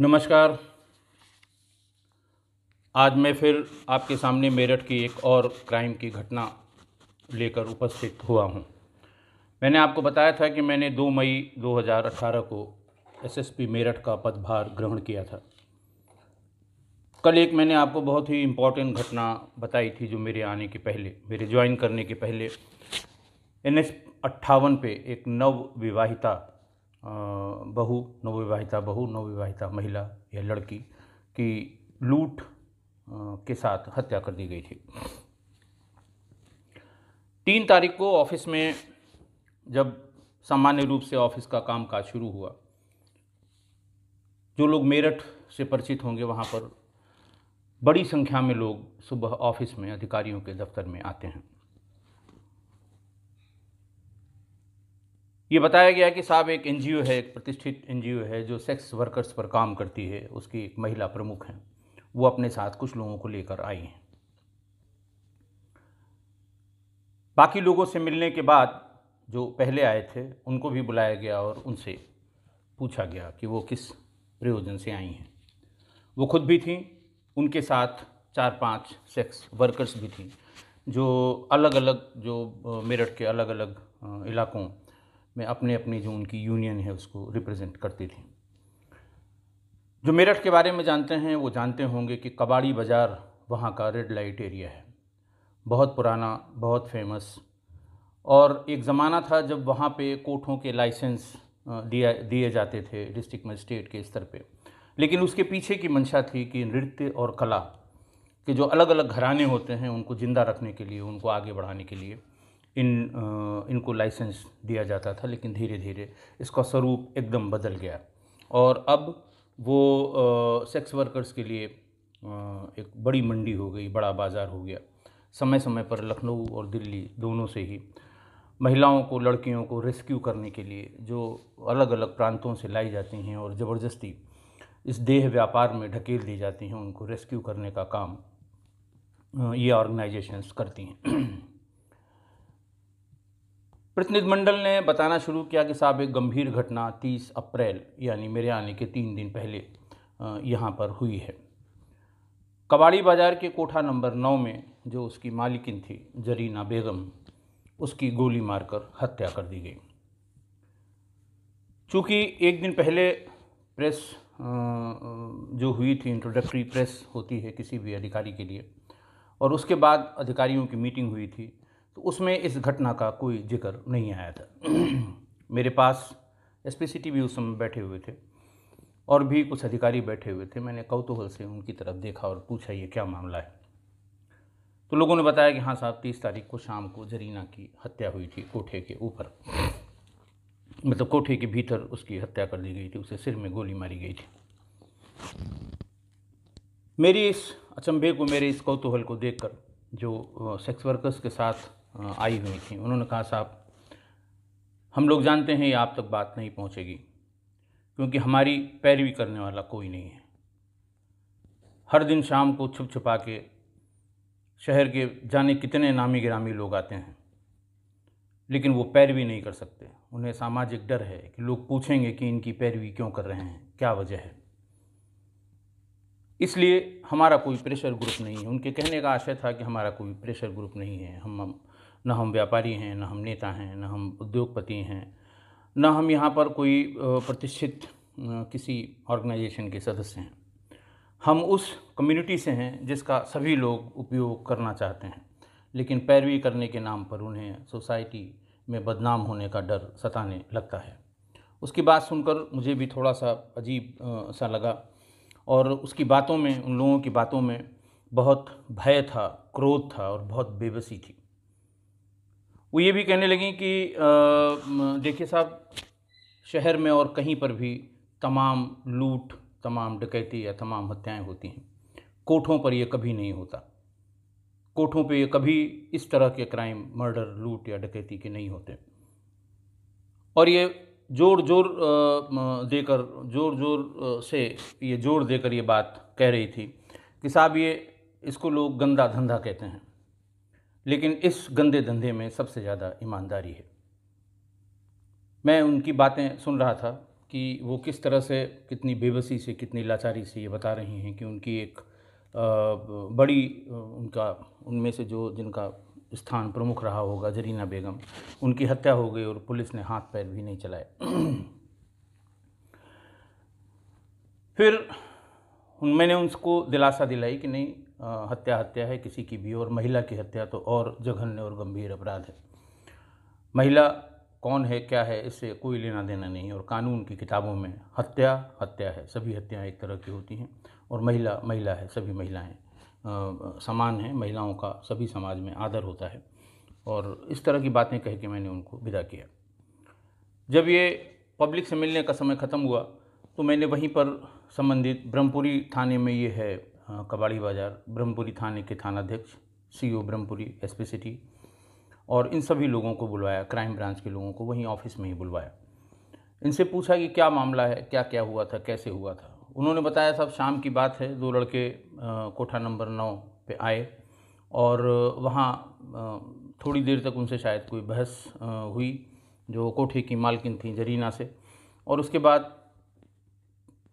नमस्कार। आज मैं फिर आपके सामने मेरठ की एक और क्राइम की घटना लेकर उपस्थित हुआ हूँ। मैंने आपको बताया था कि मैंने 2 मई 2018 को एसएसपी मेरठ का पदभार ग्रहण किया था। कल एक मैंने आपको बहुत ही इम्पोर्टेंट घटना बताई थी जो मेरे आने के पहले, मेरे ज्वाइन करने के पहले। एन एस पे एक नव विवाहिता बहू, नवविवाहिता बहू, नवविवाहिता महिला या लड़की की लूट के साथ हत्या कर दी गई थी। तीन तारीख को ऑफ़िस में जब सामान्य रूप से ऑफ़िस का काम काज शुरू हुआ, जो लोग मेरठ से परिचित होंगे वहाँ पर बड़ी संख्या में लोग सुबह ऑफ़िस में अधिकारियों के दफ्तर में आते हैं। ये बताया गया कि साहब एक एनजीओ है, एक प्रतिष्ठित एनजीओ है जो सेक्स वर्कर्स पर काम करती है। उसकी एक महिला प्रमुख हैं। वो अपने साथ कुछ लोगों को लेकर आई हैं। बाकी लोगों से मिलने के बाद जो पहले आए थे, उनको भी बुलाया गया और उनसे पूछा गया कि वो किस प्रयोजन से आई हैं। वो खुद भी थी, उनके साथ चार पाँच सेक्स वर्कर्स भी थीं, जो अलग अलग जो मेरठ के अलग अलग इलाकों में अपने अपनी जो उनकी यूनियन है उसको रिप्रेजेंट करती थी। जो मेरठ के बारे में जानते हैं, वो जानते होंगे कि कबाड़ी बाज़ार वहाँ का रेड लाइट एरिया है। बहुत पुराना, बहुत फ़ेमस और एक ज़माना था जब वहाँ पे कोठों के लाइसेंस दिया, दिए जाते थे डिस्ट्रिक्ट मजिस्ट्रेट के स्तर पे। लेकिन उसके पीछे की मंशा थी कि नृत्य और कला के जो अलग अलग घराने होते हैं, उनको ज़िंदा रखने के लिए, उनको आगे बढ़ाने के लिए इन इनको लाइसेंस दिया जाता था, लेकिन धीरे धीरे इसका स्वरूप एकदम बदल गया। और अब वो सेक्स वर्कर्स के लिए एक बड़ी मंडी हो गई, बड़ा बाज़ार हो गया। समय समय पर लखनऊ और दिल्ली दोनों से ही महिलाओं को, लड़कियों को रेस्क्यू करने के लिए जो अलग अलग प्रांतों से लाई जाती हैं और ज़बरदस्ती इस देह व्यापार में ढकेल दी जाती हैं, उनको रेस्क्यू करने का काम ये ऑर्गेनाइजेशंस करती हैं। प्रतिनिधिमंडल ने बताना शुरू किया कि साहब, एक गंभीर घटना 30 अप्रैल, यानी मेरे आने के तीन दिन पहले यहाँ पर हुई है। कबाड़ी बाज़ार के कोठा नंबर नौ में जो उसकी मालिकिन थी, जरीना बेगम, उसकी गोली मारकर हत्या कर दी गई। चूँकि एक दिन पहले प्रेस जो हुई थी इंट्रोडक्टरी प्रेस होती है किसी भी अधिकारी के लिए, और उसके बाद अधिकारियों की मीटिंग हुई थी तो उसमें इस घटना का कोई ज़िक्र नहीं आया था। मेरे पास एस पी सी भी उस समय बैठे हुए थे और भी कुछ अधिकारी बैठे हुए थे। मैंने कौतूहल से उनकी तरफ़ देखा और पूछा, ये क्या मामला है? तो लोगों ने बताया कि हाँ साहब, तीस तारीख को शाम को जरीना की हत्या हुई थी कोठे के ऊपर। मतलब कोठे के भीतर उसकी हत्या कर दी गई थी, उसे सिर में गोली मारी गई थी। मेरी इस अचंभे को, मेरे इस कौतूहल को देखकर, जो सेक्स वर्कर्स के साथ आई हुई थी। उन्होंने कहा, साहब, हम लोग जानते हैं ये आप तक बात नहीं पहुंचेगी, क्योंकि हमारी पैरवी करने वाला कोई नहीं है। हर दिन शाम को छुप छुपा के शहर के जाने कितने नामी गिरामी लोग आते हैं, लेकिन वो पैरवी नहीं कर सकते। उन्हें सामाजिक डर है कि लोग पूछेंगे कि इनकी पैरवी क्यों कर रहे हैं, क्या वजह है। इसलिए हमारा कोई प्रेशर ग्रुप नहीं है। उनके कहने का आशय था कि हमारा कोई प्रेशर ग्रुप नहीं है। हम न हम व्यापारी हैं, न हम नेता हैं, न हम उद्योगपति हैं, न हम यहाँ पर कोई प्रतिष्ठित किसी ऑर्गेनाइजेशन के सदस्य हैं। हम उस कम्युनिटी से हैं जिसका सभी लोग उपयोग करना चाहते हैं, लेकिन पैरवी करने के नाम पर उन्हें सोसाइटी में बदनाम होने का डर सताने लगता है। उसकी बात सुनकर मुझे भी थोड़ा सा अजीब सा लगा और उसकी बातों में, उन लोगों की बातों में बहुत भय था, क्रोध था और बहुत बेबसी थी। वो ये भी कहने लगी कि देखिए साहब, शहर में और कहीं पर भी तमाम लूट, तमाम डकैती या तमाम हत्याएँ होती हैं। कोठों पर ये कभी नहीं होता। कोठों पे ये कभी इस तरह के क्राइम, मर्डर, लूट या डकैती के नहीं होते। और ये ज़ोर ज़ोर देकर ज़ोर ज़ोर से ये ज़ोर देकर ये बात कह रही थी कि साहब ये इसको लोग गंदा धंधा कहते हैं। लेकिन इस गंदे धंधे में सबसे ज़्यादा ईमानदारी है। मैं उनकी बातें सुन रहा था कि वो किस तरह से, कितनी बेबसी से, कितनी लाचारी से ये बता रही हैं कि उनकी एक बड़ी, उनका, उनमें से जो जिनका स्थान प्रमुख रहा होगा, जरीना बेगम, उनकी हत्या हो गई और पुलिस ने हाथ पैर भी नहीं चलाए। फिर मैंने उनको दिलासा दिलाई कि नहीं हत्या हत्या है, किसी की भी, और महिला की हत्या तो और जघन्य और गंभीर अपराध है। महिला कौन है, क्या है इससे कोई लेना देना नहीं, और कानून की किताबों में हत्या हत्या है। सभी हत्याएँ एक तरह की होती हैं, और महिला महिला है, सभी महिलाएँ समान हैं, महिलाओं का सभी समाज में आदर होता है। और इस तरह की बातें कह के मैंने उनको विदा किया। जब ये पब्लिक से मिलने का समय ख़त्म हुआ तो मैंने वहीं पर संबंधित ब्रह्मपुरी थाने में ये है कबाड़ी बाज़ार, ब्रह्मपुरी थाने के थानाध्यक्ष C O Brahmpuri S P city और इन सभी लोगों को बुलवाया, क्राइम ब्रांच के लोगों को वहीं ऑफ़िस में ही बुलवाया। इनसे पूछा कि क्या मामला है, क्या क्या हुआ था, कैसे हुआ था? उन्होंने बताया सब शाम की बात है, दो लड़के कोठा नंबर नौ पे आए और वहाँ थोड़ी देर तक उनसे शायद कोई बहस हुई, जो कोठे की मालकिन थी, जरीना से और उसके बाद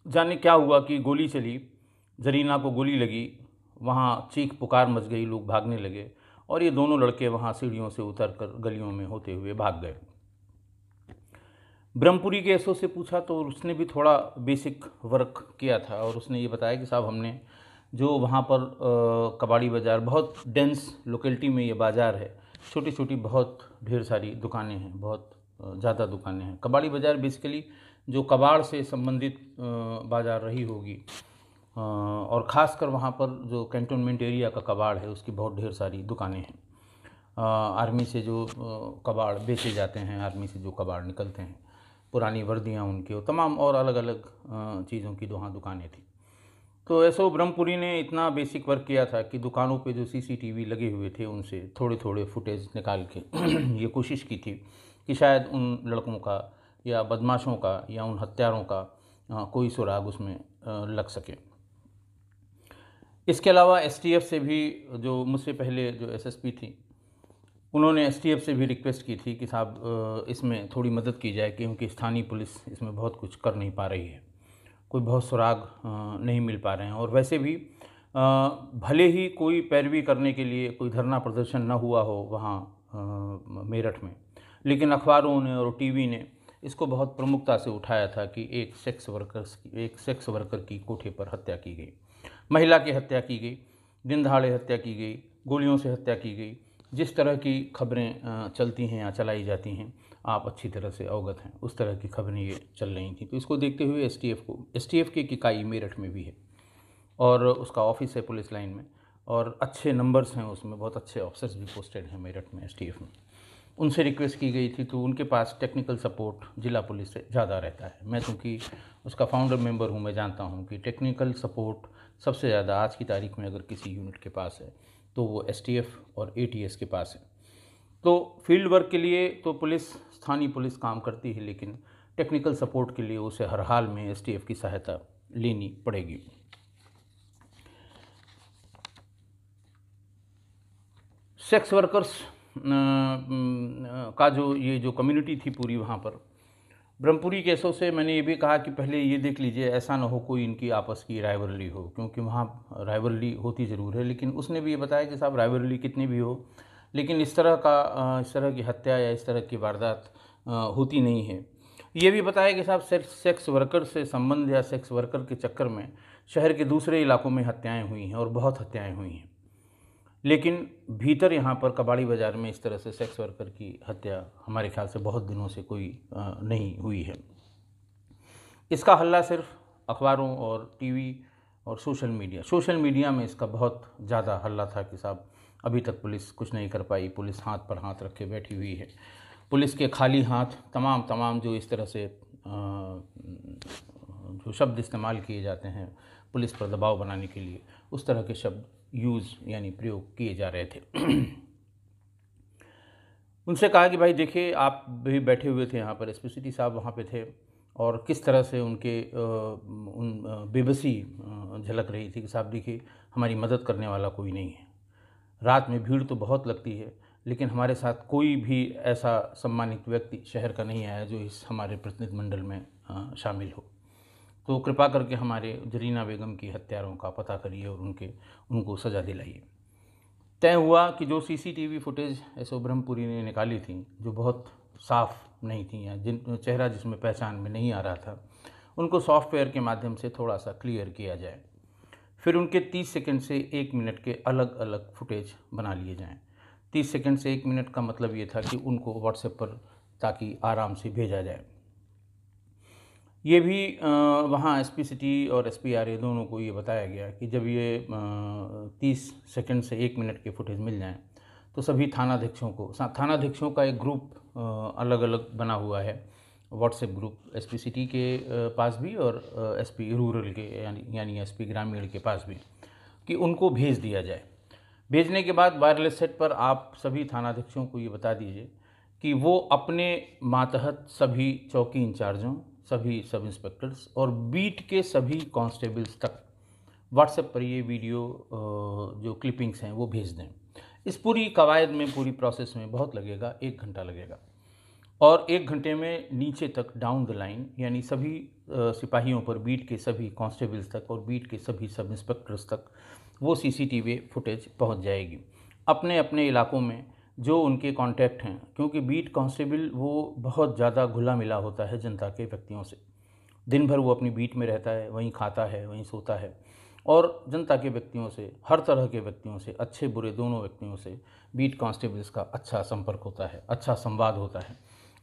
जाने क्या हुआ कि गोली चली जरीना को गोली लगी, वहाँ चीख पुकार मच गई, लोग भागने लगे और ये दोनों लड़के वहाँ सीढ़ियों से उतर कर गलियों में होते हुए भाग गए। ब्रह्मपुरी के एसओ से पूछा तो उसने भी थोड़ा बेसिक वर्क किया था और उसने ये बताया कि साहब हमने जो वहाँ पर कबाड़ी बाज़ार, बहुत डेंस लोकेलिटी में ये बाज़ार है छोटी छोटी बहुत ढेर सारी दुकानें हैं, बहुत ज़्यादा दुकानें हैं। कबाड़ी बाज़ार बेसिकली जो कबाड़ से संबंधित बाज़ार रही होगी और ख़ासकर वहाँ पर जो कैंटोनमेंट एरिया का कबाड़ है, उसकी बहुत ढेर सारी दुकानें हैं। आर्मी से जो कबाड़ बेचे जाते हैं आर्मी से जो कबाड़ निकलते हैं, पुरानी वर्दियाँ उनकी और तमाम और अलग अलग चीज़ों की वहाँ दुकानें थी। तो ऐसो ब्रह्मपुरी ने इतना बेसिक वर्क किया था कि दुकानों पे जो सीसीटीवी लगे हुए थे, उनसे थोड़े थोड़े फुटेज निकाल के ये कोशिश की थी कि शायद उन लड़कों का या बदमाशों का या उन हत्यारों का कोई सुराग उसमें लग सके। इसके अलावा एसटीएफ से भी जो मुझसे पहले जो एसएसपी थी, उन्होंने एसटीएफ से भी रिक्वेस्ट की थी कि साहब इसमें थोड़ी मदद की जाए क्योंकि स्थानीय पुलिस इसमें बहुत कुछ कर नहीं पा रही है। कोई बहुत सुराग नहीं मिल पा रहे हैं। और वैसे भी भले ही कोई पैरवी करने के लिए कोई धरना प्रदर्शन न हुआ हो वहाँ मेरठ में, लेकिन अखबारों ने और टीवी ने इसको बहुत प्रमुखता से उठाया था कि एक सेक्स वर्कर्स की, एक सेक्स वर्कर की कोठे पर हत्या की गई। महिला की हत्या की गई दिन दहाड़े हत्या की गई, गोलियों से हत्या की गई। जिस तरह की खबरें चलती हैं या चलाई जाती हैं, आप अच्छी तरह से अवगत हैं। उस तरह की खबरें ये चल रही थी। तो इसको देखते हुए एस को एस टी की इकाई मेरठ में भी है और उसका ऑफ़िस है पुलिस लाइन में और अच्छे नंबर्स हैं उसमें, बहुत अच्छे ऑफिसर्स भी पोस्टेड हैं मेरठ में एसटीएफ में। उनसे रिक्वेस्ट की गई थी तो उनके पास टेक्निकल सपोर्ट जिला पुलिस से ज़्यादा रहता है। मैं क्योंकि उसका फाउंडर मेंबर हूँ, मैं जानता हूँ कि टेक्निकल सपोर्ट सबसे ज़्यादा आज की तारीख में अगर किसी यूनिट के पास है तो वो एस और एटीएस के पास है। तो फ़ील्ड वर्क के लिए तो पुलिस, स्थानीय पुलिस काम करती है, लेकिन टेक्निकल सपोर्ट के लिए उसे हर हाल में एसटीएफ की सहायता लेनी पड़ेगी। सेक्स वर्कर्स का जो ये जो कम्युनिटी थी पूरी वहाँ पर ब्रह्मपुरी केसों से मैंने ये भी कहा कि पहले ये देख लीजिए, ऐसा ना हो कोई इनकी आपस की राइवरली हो, क्योंकि वहाँ राइवरली होती ज़रूर है, लेकिन उसने भी ये बताया कि साहब राइवरली कितनी भी हो, लेकिन इस तरह का इस तरह की हत्या या इस तरह की वारदात होती नहीं है। ये भी बताया कि साहब सेक्स वर्कर से संबंध या सेक्स वर्कर के चक्कर में शहर के दूसरे इलाकों में हत्याएँ हुई हैं और बहुत हत्याएँ हुई हैं। लेकिन भीतर यहाँ पर कबाड़ी बाज़ार में इस तरह से सेक्स वर्कर की हत्या हमारे ख्याल से बहुत दिनों से कोई नहीं हुई है। इसका हल्ला सिर्फ़ अखबारों और टीवी और सोशल मीडिया सोशल मीडिया में इसका बहुत ज़्यादा हल्ला था कि साहब अभी तक पुलिस कुछ नहीं कर पाई, पुलिस हाथ पर हाथ रखे बैठी हुई है। पुलिस के खाली हाथ तमाम तमाम जो इस तरह से जो शब्द इस्तेमाल किए जाते हैं पुलिस पर दबाव बनाने के लिए, उस तरह के शब्द यूज़ यानी प्रयोग किए जा रहे थे। उनसे कहा कि भाई देखिए, आप भी बैठे हुए थे यहाँ पर एस पी साहब वहाँ पे थे, और किस तरह से उनके उन बेबसी झलक रही थी कि साहब देखिए, हमारी मदद करने वाला कोई नहीं है। रात में भीड़ तो बहुत लगती है, लेकिन हमारे साथ कोई भी ऐसा सम्मानित व्यक्ति शहर का नहीं आया जो इस हमारे प्रतिनिधिमंडल में शामिल हो। तो कृपा करके हमारे जरीना बेगम की हत्यारों का पता करिए और उनके, उनको सज़ा दिलाइए। तय हुआ कि जो CCTV footage S O Brahmpuri ने निकाली थी, जो बहुत साफ़ नहीं थी या जिन, चेहरा जिसमें पहचान में नहीं आ रहा था, उनको सॉफ्टवेयर के माध्यम से थोड़ा सा क्लियर किया जाए। फिर उनके 30 सेकंड से एक मिनट के अलग अलग फुटेज बना लिए जाएँ। 30 सेकंड से एक मिनट का मतलब ये था कि उनको व्हाट्सएप पर ताकि आराम से भेजा जाए। ये भी वहाँ एस पी सिटी और एस पी आर ए दोनों को ये बताया गया कि जब ये तीस सेकंड से एक मिनट के फुटेज मिल जाएँ तो सभी थानाध्यक्षों को थानाध्यक्षों का एक ग्रुप अलग अलग बना हुआ है। WhatsApp group S P city के पास भी और एस पी रूरल के, यानी यानी एस पी ग्रामीण के पास भी, कि उनको भेज दिया जाए। भेजने के बाद वायरलेस सेट पर आप सभी थानाध्यक्षों को ये बता दीजिए कि वो अपने मातहत सभी चौकी इंचार्जों सभी सब इंस्पेक्टर्स और बीट के सभी कांस्टेबल्स तक। व्हाट्सएप पर ये वीडियो जो क्लिपिंग्स हैं, वो भेज दें। इस पूरी कवायद में, पूरी प्रोसेस में बहुत लगेगा, एक घंटा लगेगा। और एक घंटे में नीचे तक डाउन द लाइन यानी सभी सिपाहियों पर, बीट के सभी कांस्टेबल्स तक और बीट के सभी सब इंस्पेक्टर्स तक, वो सीसीटीवी फुटेज पहुँच जाएगी। अपने अपने इलाकों में जो उनके कांटेक्ट हैं, क्योंकि बीट कांस्टेबल वो बहुत ज़्यादा घुला मिला होता है जनता के व्यक्तियों से। दिन भर वो अपनी बीट में रहता है, वहीं खाता है, वहीं सोता है। और जनता के व्यक्तियों से, हर तरह के व्यक्तियों से, अच्छे बुरे दोनों व्यक्तियों से बीट कांस्टेबल्स का अच्छा संपर्क होता है अच्छा संवाद होता है।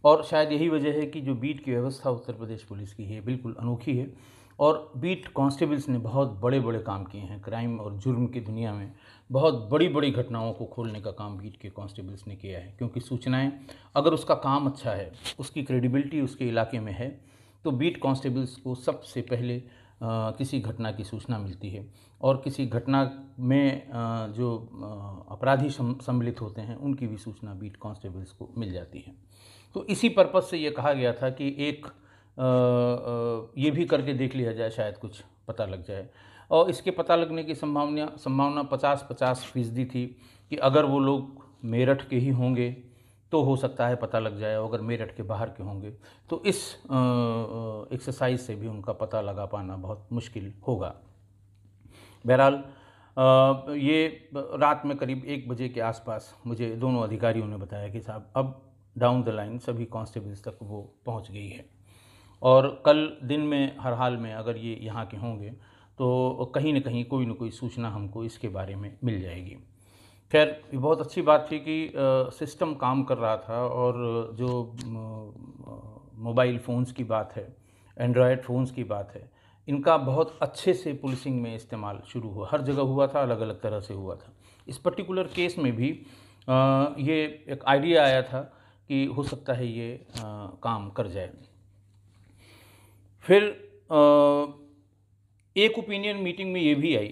और शायद यही वजह है कि जो बीट की व्यवस्था उत्तर प्रदेश पुलिस की है बिल्कुल अनोखी है। और बीट कांस्टेबल्स ने बहुत बड़े बड़े काम किए हैं क्राइम और जुर्म की दुनिया में। बहुत बड़ी बड़ी घटनाओं को खोलने का काम बीट के कांस्टेबल्स ने किया है क्योंकि सूचनाएँ अगर उसका काम अच्छा है उसकी क्रेडिबिलिटी उसके इलाके में है तो बीट कांस्टेबल्स को सबसे पहले आ, किसी घटना की सूचना मिलती है। और किसी घटना में आ, जो अपराधी सम्मिलित होते हैं उनकी भी सूचना बीट कांस्टेबल्स को मिल जाती है। तो इसी पर्पज़ से ये कहा गया था कि एक आ, ये भी करके देख लिया जाए शायद कुछ पता लग जाए। और इसके पता लगने की संभावना संभावना पचास पचास फ़ीसदी थी कि अगर वो लोग मेरठ के ही होंगे तो हो सकता है पता लग जाए अगर मेरठ के बाहर के होंगे तो इस एक्सरसाइज से भी उनका पता लगा पाना बहुत मुश्किल होगा। बहरहाल ये रात में करीब एक बजे के आसपास मुझे दोनों अधिकारियों ने बताया कि साहब, अब डाउन द लाइन सभी कांस्टेबल्स तक वो पहुँच गई है। और कल दिन में, हर हाल में अगर ये यहाँ के होंगे तो कहीं ना कहीं कोई ना कोई सूचना हमको इसके बारे में मिल जाएगी। खैर ये बहुत अच्छी बात थी कि सिस्टम काम कर रहा था और जो मोबाइल फ़ोन्स की बात है एंड्रॉयड फ़ोन्स की बात है इनका बहुत अच्छे से पुलिसिंग में इस्तेमाल शुरू हुआ। हर जगह हुआ था अलग अलग तरह से हुआ था। इस पर्टिकुलर केस में भी आ, ये एक आइडिया आया था कि हो सकता है ये आ, काम कर जाए। फिर एक ओपिनियन मीटिंग में ये भी आई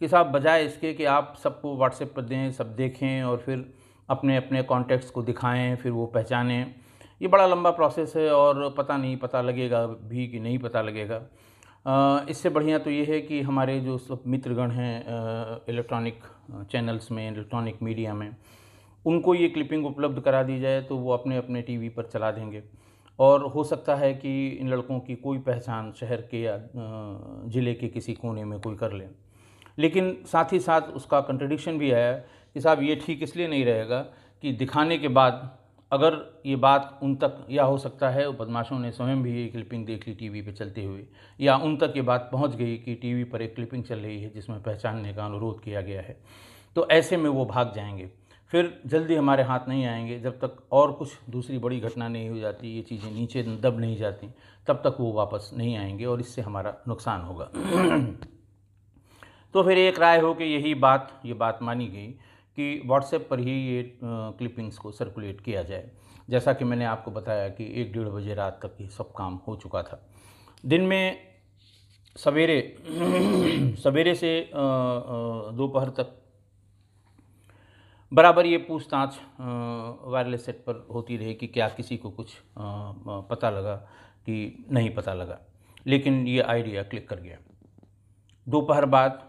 कि साहब बजाय इसके कि आप सबको व्हाट्सएप पर दें, सब देखें और फिर अपने अपने कॉन्टेक्ट्स को दिखाएँ, फिर वो पहचानें। ये बड़ा लंबा प्रोसेस है और पता नहीं, पता लगेगा भी कि नहीं पता लगेगा। इससे बढ़िया तो ये है कि हमारे जो सब मित्रगण हैं इलेक्ट्रॉनिक चैनल्स में इलेक्ट्रॉनिक मीडिया में, उनको ये क्लिपिंग उपलब्ध करा दी जाए तो वो अपने अपने टीवी पर चला देंगे। और हो सकता है कि इन लड़कों की कोई पहचान शहर के या ज़िले के किसी कोने में कोई कर ले। लेकिन साथ ही साथ उसका कंट्रडिक्शन भी आया कि साहब, ये ठीक इसलिए नहीं रहेगा कि दिखाने के बाद अगर ये बात उन तक, या हो सकता है बदमाशों ने स्वयं भी ये क्लिपिंग देख ली टीवी पे चलते हुए, या उन तक ये बात पहुँच गई कि टीवी पर एक क्लिपिंग चल रही है जिसमें पहचानने का अनुरोध किया गया है। तो ऐसे में वो भाग जाएँगे। फिर जल्दी हमारे हाथ नहीं आएँगे। जब तक और कुछ दूसरी बड़ी घटना नहीं हो जाती, ये चीज़ें नीचे दब नहीं जाती, तब तक वो वापस नहीं आएँगे और इससे हमारा नुकसान होगा। तो फिर एक राय हो कि यही बात, ये बात मानी गई कि व्हाट्सएप पर ही ये क्लिपिंग्स को सर्कुलेट किया जाए। जैसा कि मैंने आपको बताया कि एक डेढ़ बजे रात तक ये सब काम हो चुका था। दिन में सवेरे सवेरे से दोपहर तक बराबर ये पूछताछ वायरलेस सेट पर होती रही कि क्या किसी को कुछ पता लगा कि नहीं पता लगा। लेकिन ये आइडिया क्लिक कर गया। दोपहर बाद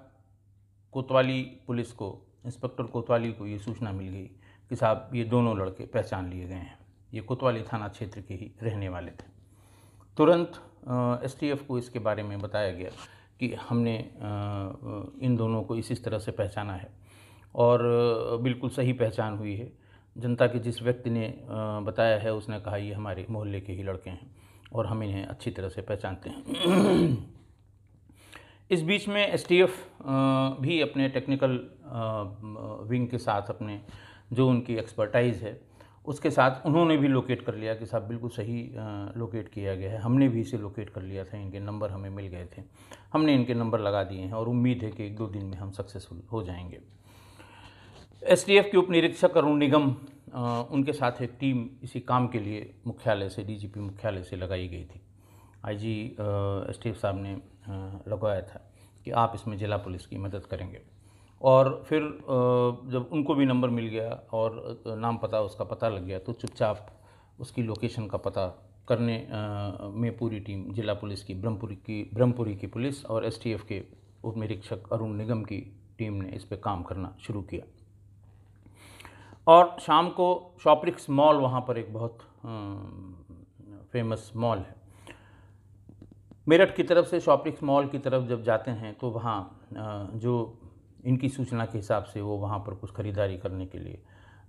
कोतवाली पुलिस को इंस्पेक्टर कोतवाली को ये सूचना मिल गई कि साहब ये दोनों लड़के पहचान लिए गए हैं। ये कोतवाली थाना क्षेत्र के ही रहने वाले थे। तुरंत एसटीएफ को इसके बारे में बताया गया कि हमने इन दोनों को इस तरह से पहचाना है। और बिल्कुल सही पहचान हुई है। जनता के जिस व्यक्ति ने बताया है, उसने कहा, ये हमारे मोहल्ले के ही लड़के हैं और हम इन्हें अच्छी तरह से पहचानते हैं। इस बीच में एसटीएफ भी अपने टेक्निकल विंग के साथ अपने, जो उनकी एक्सपर्टाइज़ है, उसके साथ उन्होंने भी लोकेट कर लिया कि साहब, बिल्कुल सही लोकेट किया गया है। हमने भी इसे लोकेट कर लिया था, इनके नंबर हमें मिल गए थे। हमने इनके नंबर लगा दिए हैं और उम्मीद है कि एक दो दिन में हम सक्सेसफुल हो जाएँगे। एसटीएफ के उप निरीक्षक अरुण निगम उनके साथ एक टीम इसी काम के लिए मुख्यालय से डीजीपी मुख्यालय से लगाई गई थी। आईजी एस साहब ने लगवाया था कि आप इसमें जिला पुलिस की मदद करेंगे। और फिर जब उनको भी नंबर मिल गया और नाम पता, उसका पता लग गया तो चुपचाप उसकी लोकेशन का पता करने में पूरी टीम, जिला पुलिस की, ब्रह्मपुरी की ब्रह्मपुरी की पुलिस और एसटीएफ के उप निरीक्षक अरुण निगम की टीम ने इस पर काम करना शुरू किया। और शाम को शॉपरिक्स मॉल वहाँ पर एक बहुत फ़ेमस मॉल है। मेरठ की तरफ़ से शॉपरिक्स मॉल की तरफ़ जब जाते हैं तो वहाँ जो इनकी सूचना के हिसाब से वो वहाँ पर कुछ ख़रीदारी करने के लिए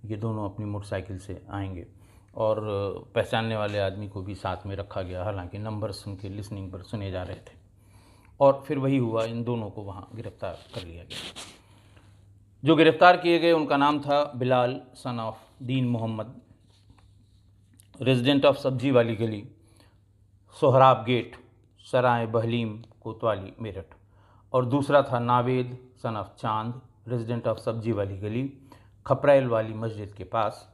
ये दोनों अपनी मोटरसाइकिल से आएँगे। और पहचानने वाले आदमी को भी साथ में रखा गया, हालाँकि नंबर्स उनके लिसनिंग पर सुने जा रहे थे। और फिर वही हुआ, इन दोनों को वहाँ गिरफ़्तार कर लिया गया। जो गिरफ़्तार किए गए, उनका नाम था बिलाल सन of Deen Mohammad resident of सब्ज़ी वाली गली, सोहराब गेट सराय बहलीम, कोतवाली, मेरठ। और दूसरा था Naved son of Chand resident of सब्ज़ी वाली गली खपरेल वाली मस्जिद के पास,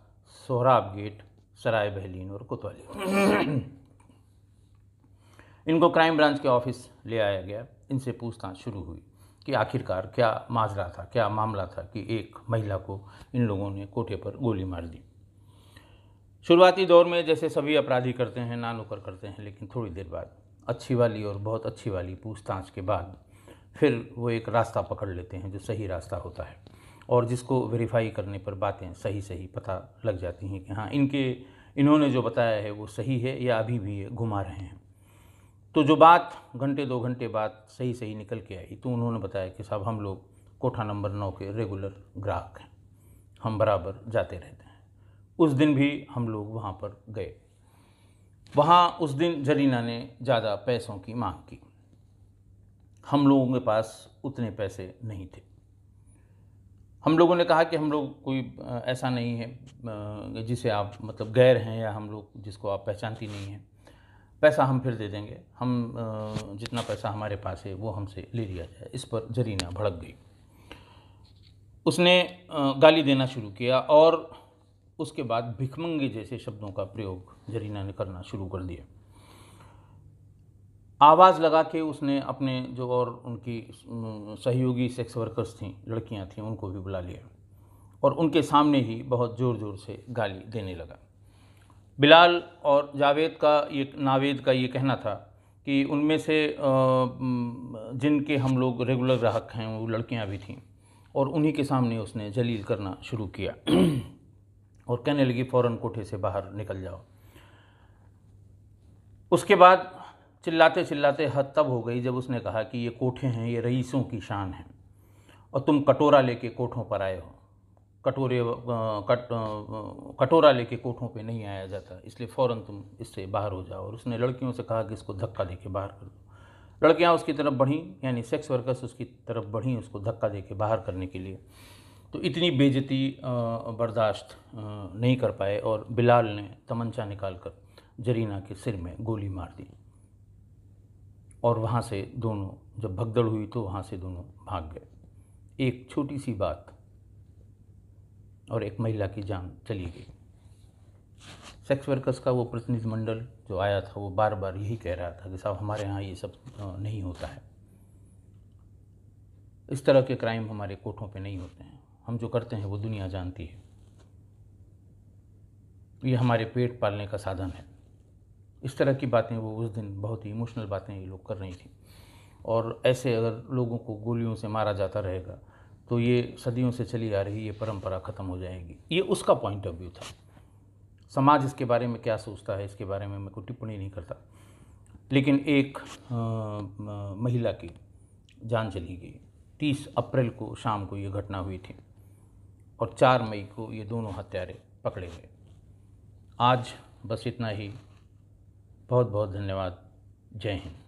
सोहराब गेट सराय बहलीन और कोतवाली। इनको क्राइम ब्रांच के ऑफ़िस ले आया गया। इनसे पूछताछ शुरू हुई। कि आखिरकार क्या माजरा था, क्या मामला था कि एक महिला को इन लोगों ने कोठे पर गोली मार दी। शुरुआती दौर में जैसे सभी अपराधी करते हैं ना नुकर करते हैं, लेकिन थोड़ी देर बाद अच्छी वाली और बहुत अच्छी वाली पूछताछ के बाद फिर वो एक रास्ता पकड़ लेते हैं जो सही रास्ता होता है और जिसको वेरीफाई करने पर बातें सही सही पता लग जाती हैं कि हाँ इनके, इन्होंने जो बताया है वो सही है या अभी भी ये घुमा रहे हैं। तो जो बात घंटे, दो घंटे बाद सही सही निकल के आई तो उन्होंने बताया कि साहब हम लोग कोठा नंबर नौ के रेगुलर ग्राहक हैं। हम बराबर जाते रहते हैं। उस दिन भी हम लोग वहाँ पर गए। वहाँ उस दिन जरीना ने ज़्यादा पैसों की मांग की। हम लोगों के पास उतने पैसे नहीं थे। हम लोगों ने कहा कि हम लोग कोई ऐसा नहीं है जिसे आप मतलब गैर हैं या हम लोग जिसको आप पहचानती नहीं हैं। पैसा हम फिर दे देंगे। हम जितना पैसा हमारे पास है, वो हमसे ले लिया जाए। इस पर जरीना भड़क गई। उसने गाली देना शुरू किया और उसके बाद भिखमंगे जैसे शब्दों का प्रयोग जरीना ने करना शुरू कर दिया। आवाज़ लगा के उसने अपने जो और उनकी सहयोगी सेक्स वर्कर्स थीं, लड़कियाँ थीं, उनको भी बुला लिया। और उनके सामने ही बहुत ज़ोर ज़ोर से गाली देने लगा। बिलाल और जावेद का ये, नावेद का ये कहना था कि उनमें से जिनके हम लोग रेगुलर ग्राहक हैं, वो लड़कियाँ भी थीं और उन्हीं के सामने उसने जलील करना शुरू किया। और कहने लगी, फ़ौरन कोठे से बाहर निकल जाओ। उसके बाद चिल्लाते चिल्लाते हद तब हो गई जब उसने कहा कि ये कोठे हैं, ये रईसों की शान है और तुम कटोरा लेके कोठों पर आए हो। कटोरे कट कटोरा लेके कोठों पे नहीं आया जाता। इसलिए फ़ौरन तुम इससे बाहर हो जाओ। और उसने लड़कियों से कहा कि इसको धक्का दे के बाहर कर दो। लड़कियाँ उसकी तरफ़ बढ़ी, यानी सेक्स वर्कर्स उसकी तरफ़ बढ़ी उसको धक्का दे के बाहर करने के लिए। तो इतनी बेजती बर्दाश्त नहीं कर पाए और बिलाल ने तमंचा निकाल कर जरीना के सिर में गोली मार दी। और वहाँ से दोनों, जब भगदड़ हुई तो वहाँ से दोनों भाग गए। एक छोटी सी बात और एक महिला की जान चली गई। सेक्स वर्कर्स का वो प्रतिनिधिमंडल जो आया था, वो बार बार यही कह रहा था कि साहब, हमारे यहाँ ये सब नहीं होता है। इस तरह के क्राइम हमारे कोठों पे नहीं होते हैं। हम जो करते हैं, वो दुनिया जानती है। ये हमारे पेट पालने का साधन है। इस तरह की बातें, वो उस दिन बहुत ही इमोशनल बातें ये लोग कर रही थी। और ऐसे अगर लोगों को गोलियों से मारा जाता रहेगा तो ये सदियों से चली आ रही ये परंपरा ख़त्म हो जाएगी। ये उसका पॉइंट ऑफ़ व्यू था। समाज इसके बारे में क्या सोचता है इसके बारे में मैं कोई टिप्पणी नहीं करता। लेकिन एक आ, महिला की जान चली गई। तीस अप्रैल को शाम को ये घटना हुई थी और चार मई को ये दोनों हत्यारे पकड़े गए। आज बस इतना ही। बहुत बहुत धन्यवाद। जय हिंद।